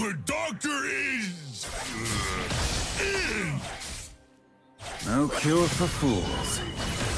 The doctor is... In! No cure for fools.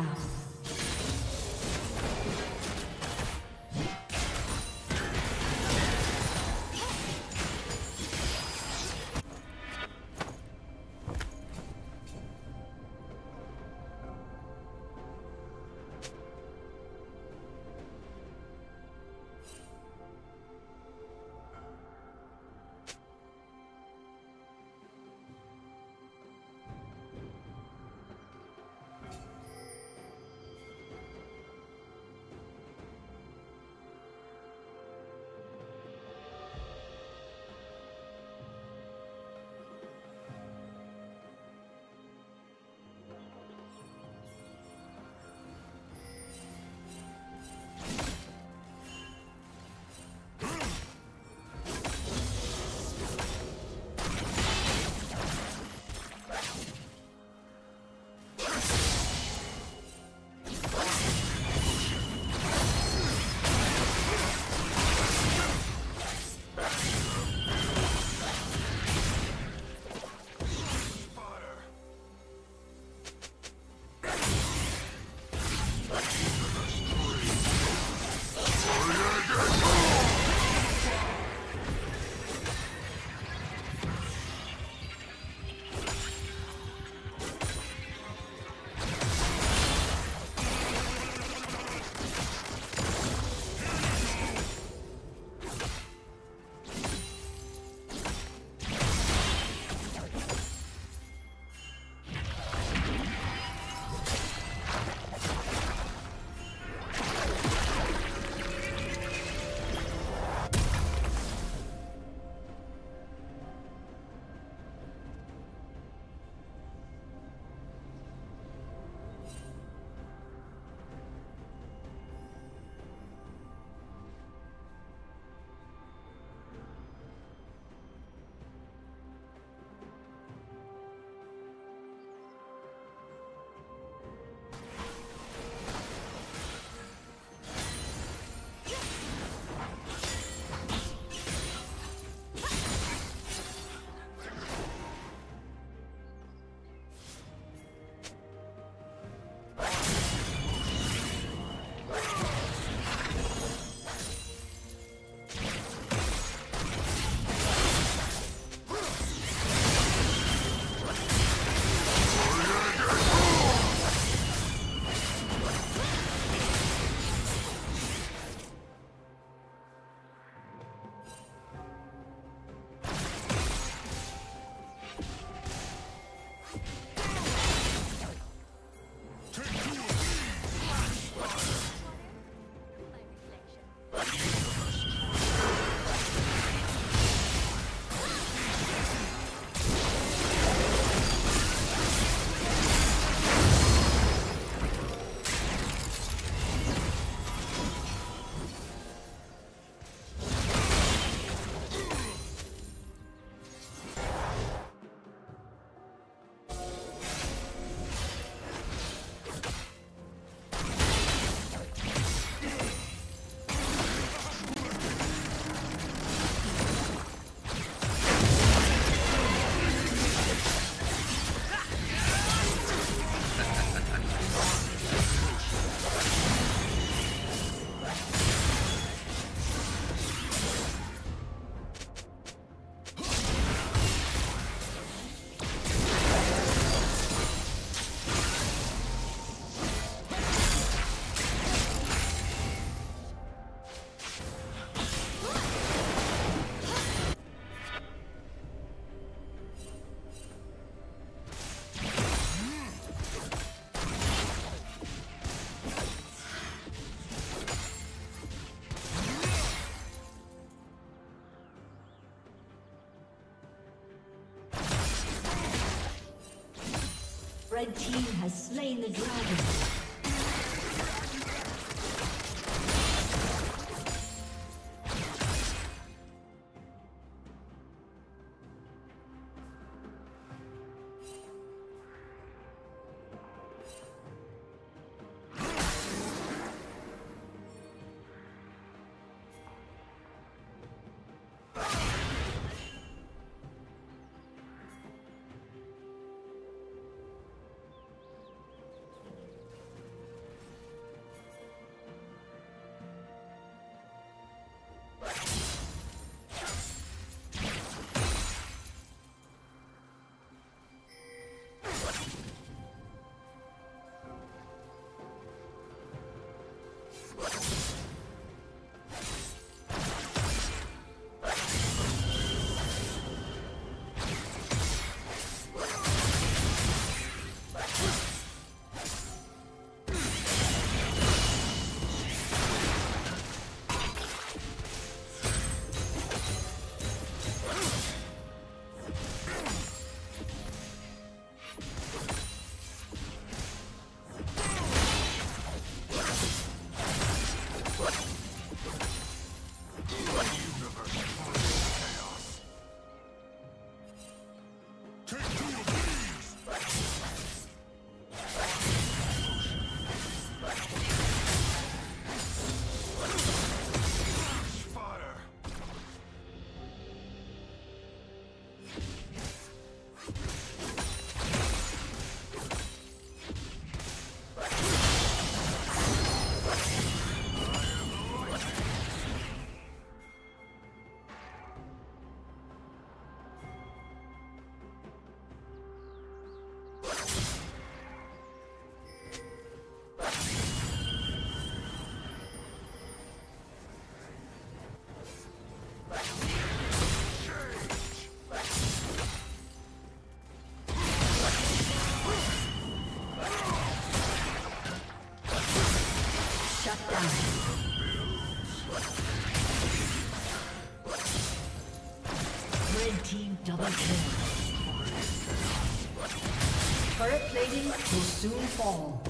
Jazz. Slain the dragon. Soon fall.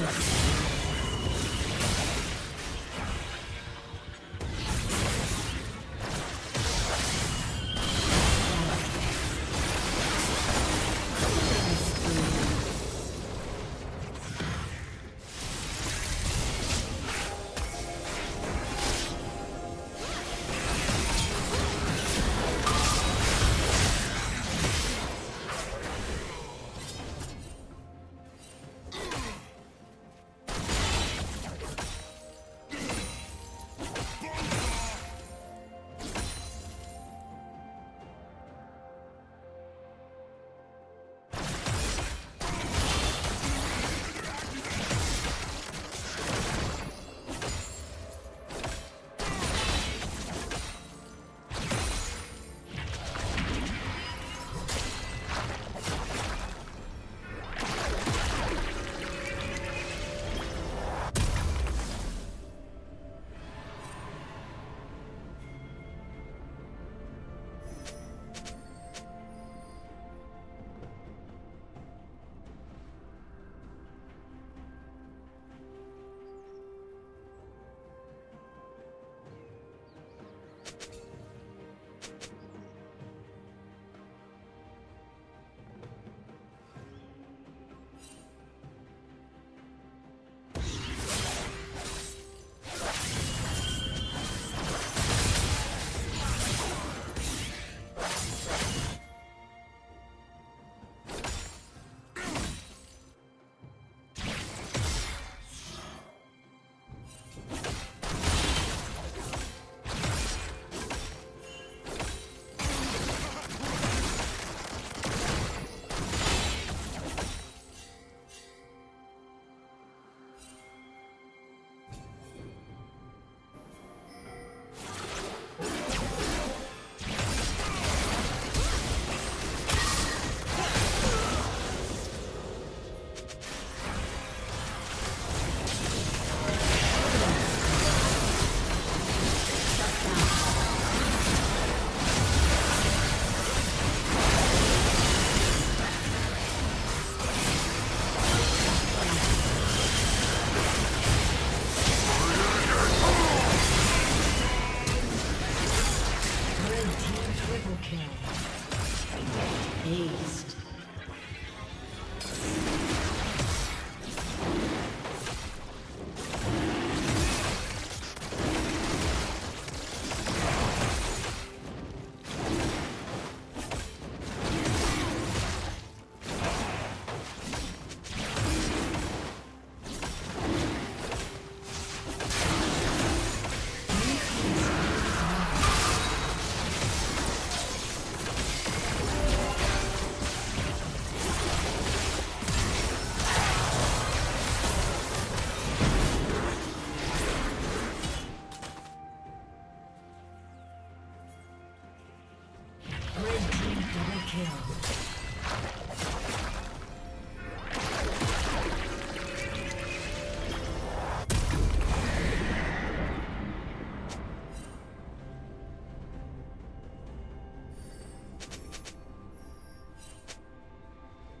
Thank you.